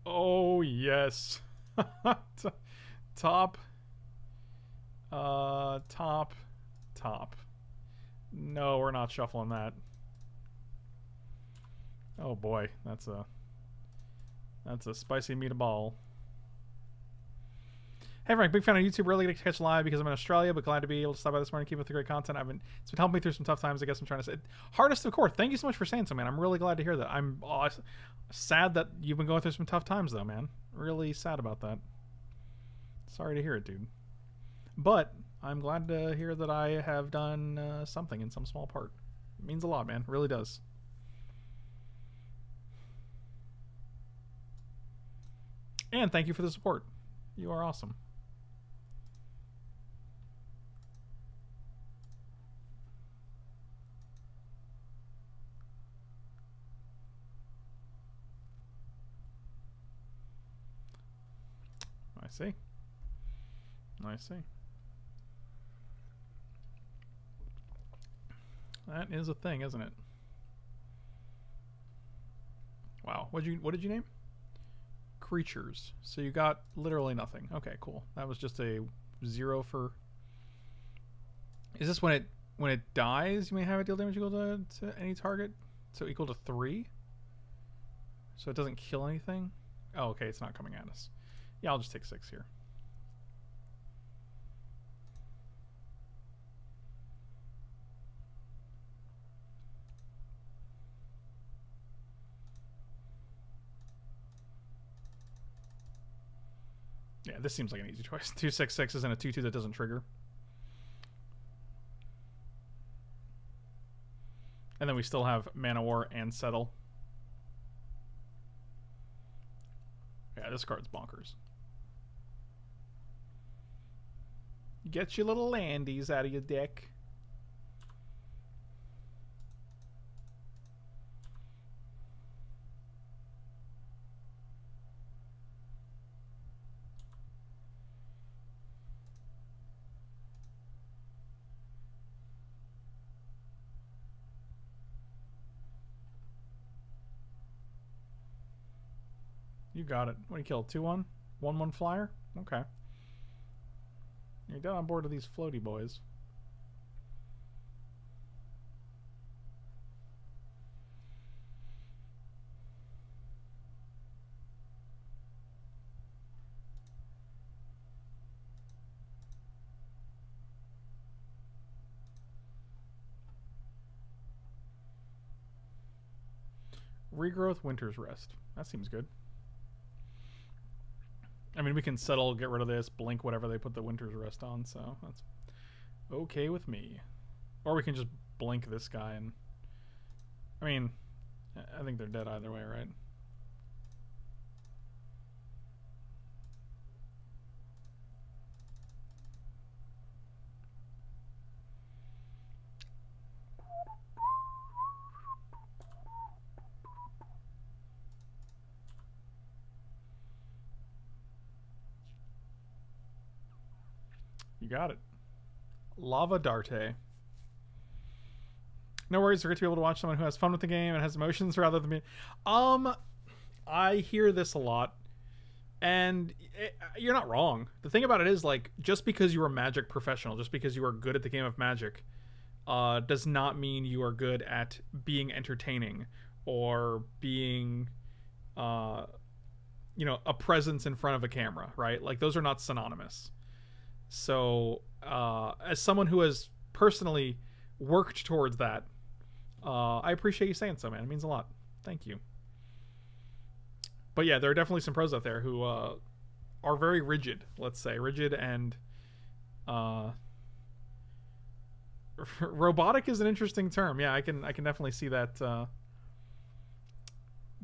Oh, yes. *laughs* top. Uh, top. Top. No, we're not shuffling that. Oh boy, that's a that's a spicy meatball. Hey Frank, big fan of YouTube. Really to catch live because I'm in Australia, but glad to be able to stop by this morning. Keep up the great content. I've been it's been helping me through some tough times. I guess I'm trying to say hardest of course. Thank you so much for saying so, man. I'm really glad to hear that. I'm sad that you've been going through some tough times though, man. Really sad about that. Sorry to hear it, dude. But I'm glad to hear that I have done uh, something in some small part. It means a lot, man. It really does. And thank you for the support. You are awesome. I see. I see. That is a thing, isn't it? Wow. What you what did you name? creatures. So you got literally nothing. Okay, cool. That was just a zero for. Is this when it when it dies? You may have a deal damage equal to, to any target, so equal to three. So it doesn't kill anything. Oh, okay. It's not coming at us. Yeah, I'll just take six here. Yeah, this seems like an easy choice. *laughs* Two six sixes and a two two that doesn't trigger. And then we still have Man-o'-War and Settle. Yeah, this card's bonkers. Get your little landies out of your deck. You got it. What do you kill? 2 1? 1 1 flyer? Okay. You're dead on board of these floaty boys. Regrowth, Winter's Rest. That seems good. I mean, we can settle, get rid of this, blink whatever they put the Winter's Rest on, so that's okay with me. Or we can just blink this guy and... I mean, I think they're dead either way, right? Got it. Lava Dart. No worries, we're going to be able to watch someone who has fun with the game and has emotions *laughs* rather than me. Um, I hear this a lot, and it, you're not wrong. The thing about it is, like, just because you're a Magic professional, just because you are good at the game of Magic, uh, does not mean you are good at being entertaining or being, uh, you know, a presence in front of a camera, right? Like, those are not synonymous. So, uh, as someone who has personally worked towards that, uh, I appreciate you saying so, man. It means a lot. Thank you. But yeah, there are definitely some pros out there who uh, are very rigid. Let's say rigid and uh, *laughs* robotic is an interesting term. Yeah, I can I can definitely see that uh,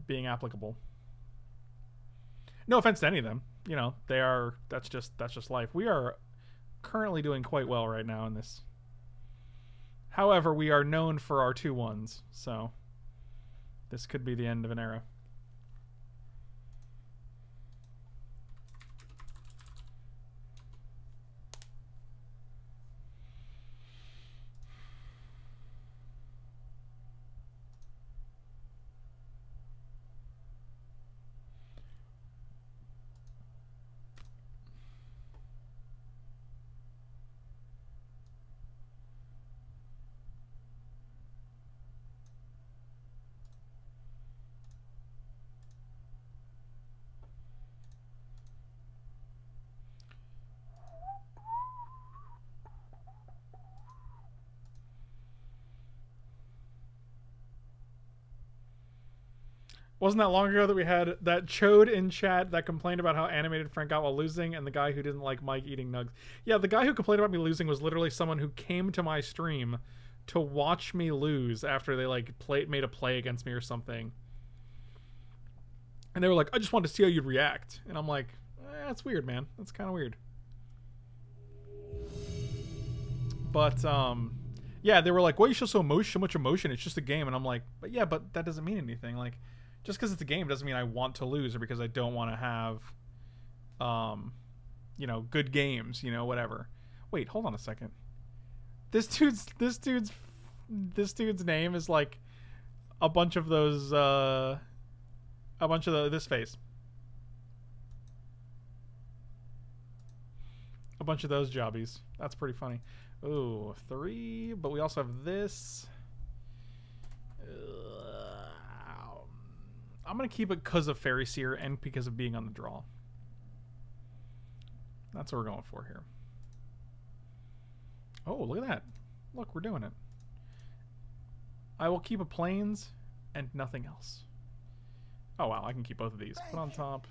being applicable. No offense to any of them. You know, they are. That's just that's just life. We are currently doing quite well right now in this However, we are known for our two ones, so this could be the end of an era. Wasn't that long ago that we had that chode in chat that complained about how animated Frank got while losing, and the guy who didn't like Mike eating nugs? Yeah, the guy who complained about me losing was literally someone who came to my stream to watch me lose after they like play made a play against me or something. And they were like, "I just wanted to see how you'd react," and I'm like, eh, "That's weird, man. That's kind of weird." But um, yeah, they were like, "Why you show so, emotion, so much emotion? It's just a game," and I'm like, "But yeah, but that doesn't mean anything. Like." Just because it's a game doesn't mean I want to lose or because I don't want to have, um, you know, good games. You know, whatever. Wait, hold on a second. This dude's this dude's this dude's name is like a bunch of those uh a bunch of the, this face. A bunch of those jobbies. That's pretty funny. Ooh, three, but we also have this. I'm to keep it because of Faerie Seer and because of being on the draw. That's what we're going for here. Oh, look at that. Look, we're doing it. I will keep a plains and nothing else. Oh, wow. I can keep both of these. Put on top.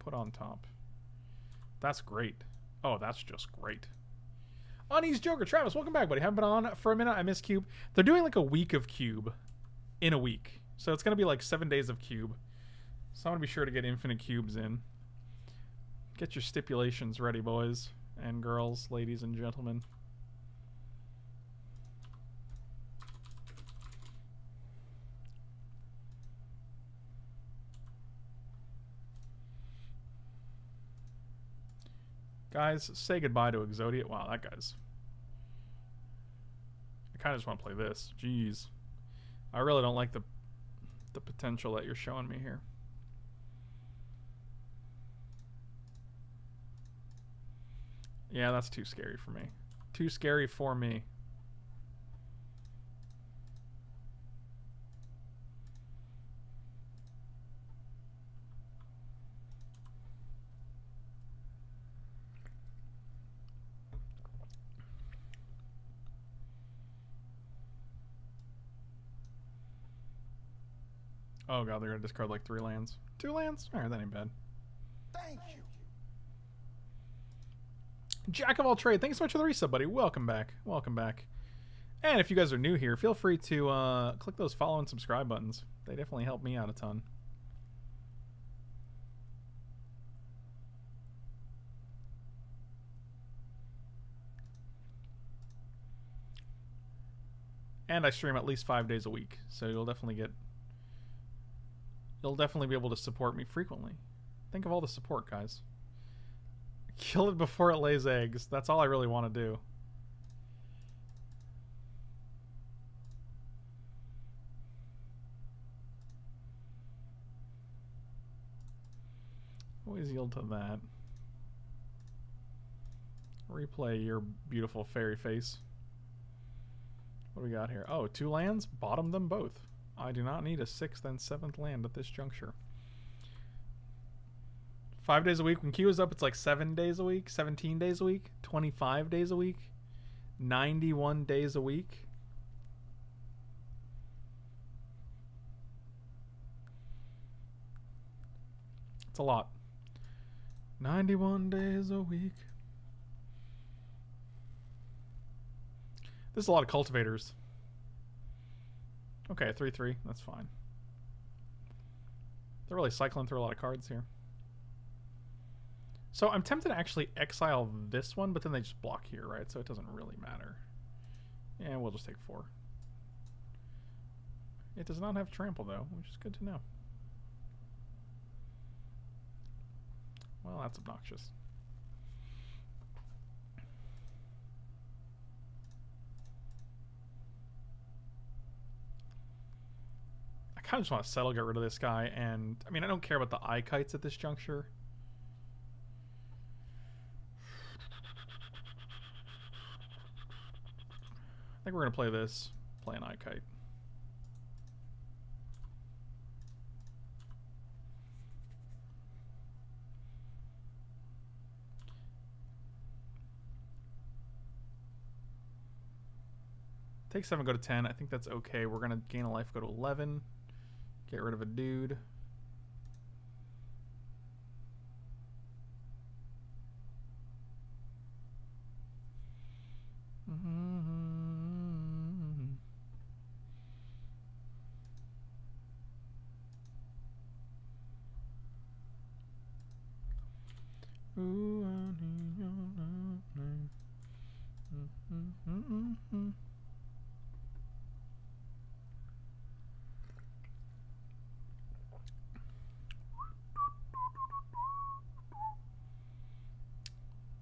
Put on top. That's great. Oh, that's just great. Unease Joker. Travis, welcome back, buddy. Haven't been on for a minute. I miss Cube. They're doing like a week of Cube in a week. So it's going to be like seven days of cube. So I'm going to be sure to get infinite cubes in. Get your stipulations ready, boys and girls, ladies and gentlemen. Guys, say goodbye to Exodia. Wow, that guy's... I kind of just want to play this. Jeez. I really don't like the the potential that you're showing me here. Yeah, that's too scary for me. Too scary for me. Oh god, they're gonna discard like three lands. Two lands? Alright, that ain't bad. Thank you. Jack of all trade, thanks so much for the resub, buddy. Welcome back. Welcome back. And if you guys are new here, feel free to uh, click those follow and subscribe buttons. They definitely help me out a ton. And I stream at least five days a week, so you'll definitely get you'll definitely be able to support me frequently. Think of all the support, guys. Kill it before it lays eggs. That's all I really want to do. Always yield to that. Replay your beautiful fairy face. What do we got here? Oh, two lands? Bottom them both. I do not need a sixth and seventh land at this juncture. Five days a week. When Q is up, it's like seven days a week, 17 days a week, 25 days a week, 91 days a week. It's a lot. 91 days a week. There's a lot of cultivators. Okay, 3 3. That's fine. They're really cycling through a lot of cards here. So I'm tempted to actually exile this one, but then they just block here, right? So it doesn't really matter. And we'll just take four. It does not have trample, though, which is good to know. Well, that's obnoxious. Kind of just want to settle, get rid of this guy, and I mean, I don't care about the Eyekites at this juncture. I think we're gonna play this, play an eye kite. Take 7, go to 10. I think that's okay. We're going to gain a life, go to 11. Get rid of a dude. Mm-hmm. Ooh, I need your name. Mm-hmm. mm-hmm, mm-hmm.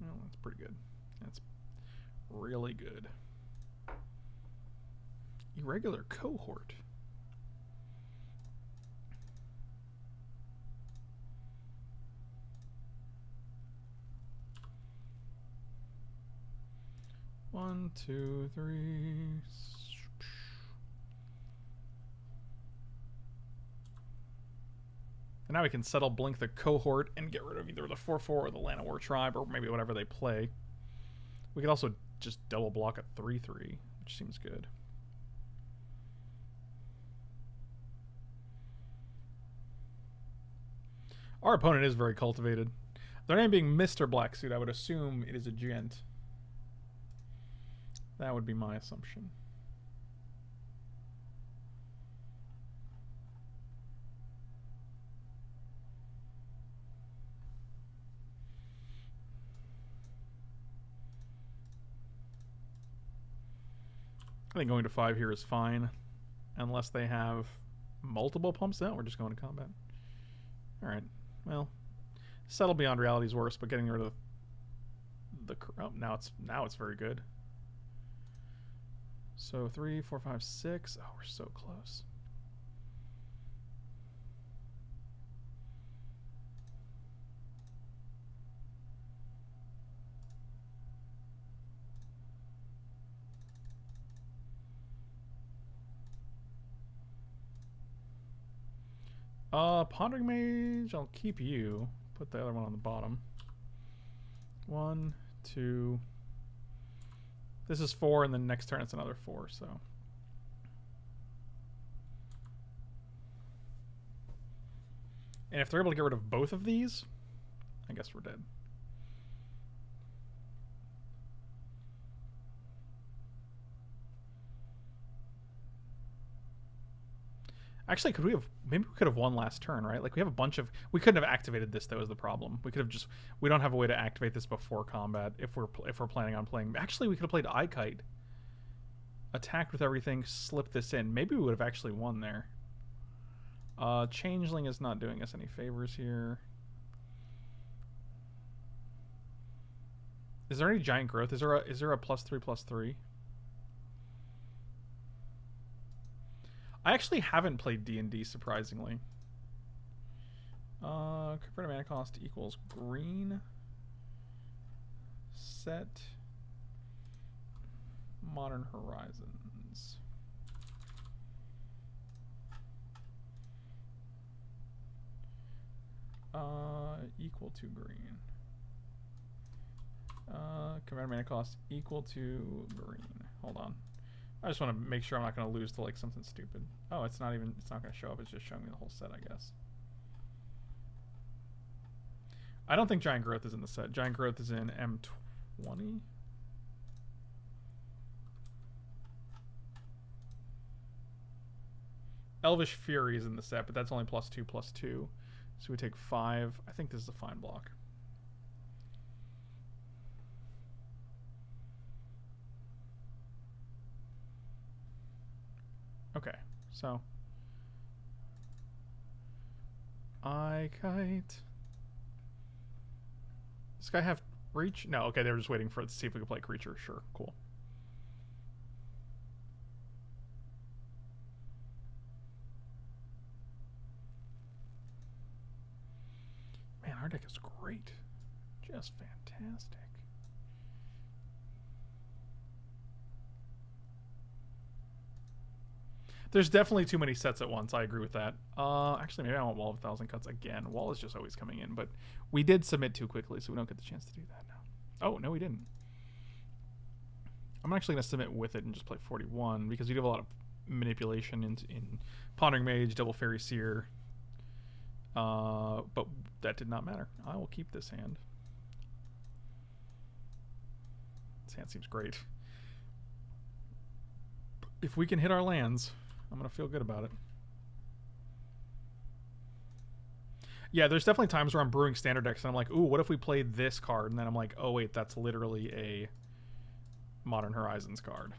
Well, that's pretty good. That's really good. Irregular cohort. One, two, three. And now we can settle Blink the cohort and get rid of either the 4 4 or the Llanowar tribe or maybe whatever they play. We could also just double block a 3 3, which seems good. Our opponent is very cultivated. Their name being Mr. Blacksuit, I would assume it is a gent. That would be my assumption. I think going to five here is fine, unless they have multiple pumps out. We're just going to combat. All right. Well, settle beyond reality is worse, but getting rid of the oh, now it's now it's very good. So three, four, five, six. Oh, we're so close. Uh, Pondering Mage, I'll keep you. Put the other one on the bottom. One, two. This is four, and then next turn it's another four, so. And if they're able to get rid of both of these, I guess we're dead. Actually, could we have maybe we could have won last turn, right? Like we have a bunch of we couldn't have activated this though was the problem. We could have just we don't have a way to activate this before combat if we're if we're planning on playing. Actually, we could have played Eyekite, attacked with everything, slipped this in. Maybe we would have actually won there. Uh, Changeling is not doing us any favors here. Is there any giant growth? Is there a is there a plus three plus three? I actually haven't played D&D, surprisingly. Uh, converted mana cost equals green. Set. Modern Horizons. Uh, equal to green. Uh, converted mana cost equal to green. Hold on. I just want to make sure I'm not going to lose to like something stupid. Oh, it's not even, it's not going to show up. It's just showing me the whole set, I guess. I don't think Giant Growth is in the set. Giant Growth is in M20. Elvish Fury is in the set, but that's only plus two, plus two. So we take five. I think this is a fine block. Okay, so Eye Kite. This guy have reach? No, okay, they were just waiting for it to see if we could play creature. Sure, cool. Man, our deck is great. Just fantastic. There's definitely too many sets at once. I agree with that. Uh, actually, maybe I want Wall of a Thousand Cuts again. Wall is just always coming in, but we did submit too quickly, so we don't get the chance to do that now. Oh, no, we didn't. I'm actually going to submit with it and just play 41 because we do have a lot of manipulation in, in Pondering Mage, Double Faerie Seer. Uh, but that did not matter. I will keep this hand. This hand seems great. If we can hit our lands, I'm going to feel good about it. Yeah, there's definitely times where I'm brewing standard decks and I'm like, ooh, what if we played this card? And then I'm like, oh, wait, that's literally a Modern Horizons card.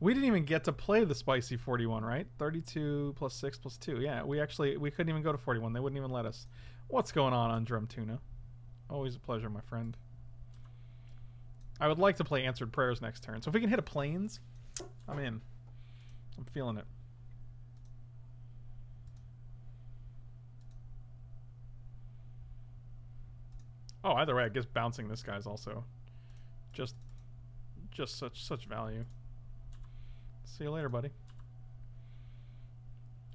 We didn't even get to play the spicy 41, right? 32 plus 6 plus 2. Yeah, we actually, we couldn't even go to 41. They wouldn't even let us. What's going on on Drum Tuna? Always a pleasure, my friend. I would like to play Answered Prayers next turn. So if we can hit a Plains, I'm in. I'm feeling it. Oh, either way, I guess bouncing this guy's also just just such such value. See you later, buddy.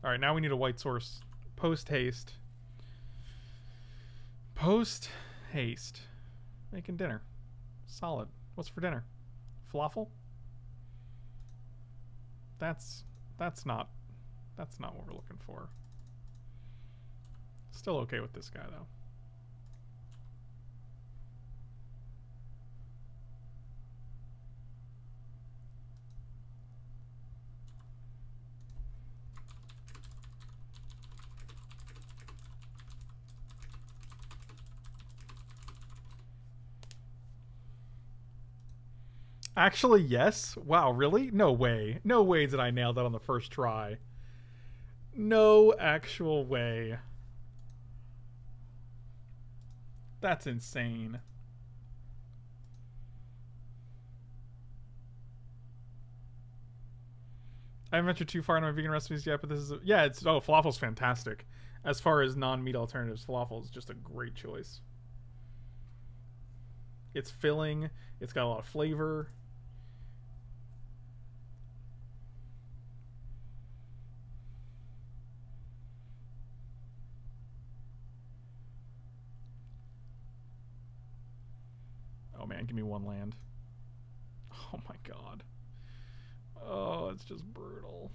All right, now we need a white source. Post haste. Post haste. Making dinner. Solid. What's for dinner? Falafel? That's that's not that's not what we're looking for. Still okay with this guy though. Actually, yes. Wow, really? No way. No way did I nail that on the first try. No actual way. That's insane. I haven't ventured too far in my vegan recipes yet, but this is a, yeah, it's oh falafel's fantastic. As far as non-meat alternatives, falafel is just a great choice. It's filling. It's got a lot of flavor. land. Give me one land. Oh my god. Oh, it's just brutal.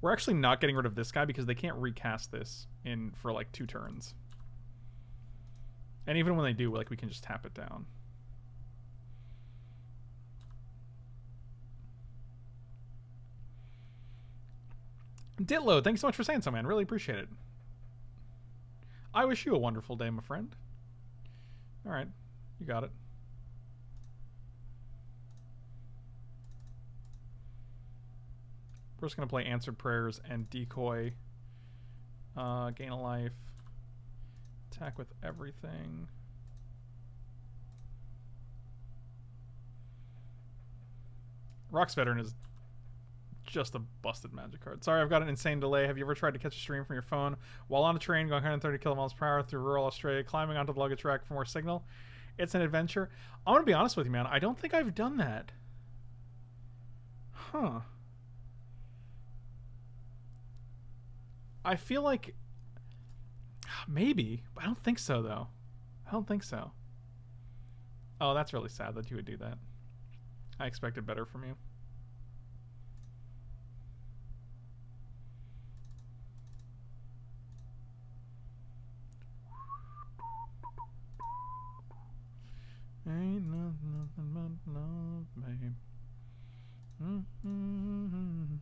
We're actually not getting rid of this guy because they can't recast this in for like two turns. And even when they do, like we can just tap it down. Ditlo, thanks so much for saying so, man. Really appreciate it. I wish you a wonderful day, my friend. All right, you got it. We're just going to play Answered Prayers and Decoy. Uh, gain a life. Attack with everything. Rhox Veteran is just a busted magic card. Sorry, I've got an insane delay. Have you ever tried to catch a stream from your phone while on a train going 130 kilometers per hour through rural Australia, climbing onto the luggage rack for more signal? It's an adventure. I'm gonna be honest with you, man. I don't think I've done that. Huh. I feel like maybe, I don't think so though. I don't think so. Oh, that's really sad that you would do that. I expected better from you. Ain't nothing, nothing but love, babe. Mm-hmm.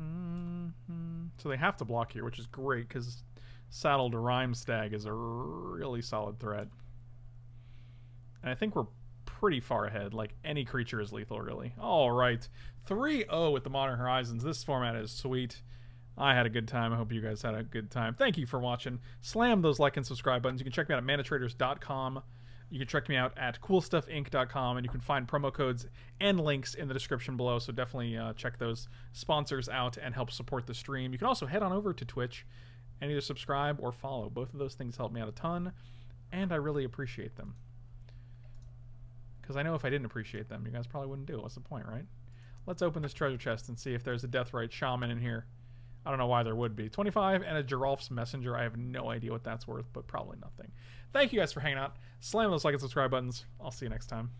Mm-hmm. So they have to block here, which is great because Saddled Rimestag is a really solid threat. And I think we're pretty far ahead. Like, any creature is lethal, really. All right. 3-0 with the Modern Horizons. This format is sweet. I had a good time. I hope you guys had a good time. Thank you for watching. Slam those like and subscribe buttons. You can check me out at manatraders.com. You can check me out at coolstuffinc.com, and you can find promo codes and links in the description below. So definitely uh, check those sponsors out and help support the stream. You can also head on over to Twitch and either subscribe or follow. Both of those things help me out a ton, and I really appreciate them. Because I know if I didn't appreciate them, you guys probably wouldn't do it. What's the point, right? Let's open this treasure chest and see if there's a Deathrite Shaman in here. I don't know why there would be. 25 and a Geralf's Messenger. I have no idea what that's worth, but probably nothing. Thank you guys for hanging out. Slam those like and subscribe buttons. I'll see you next time.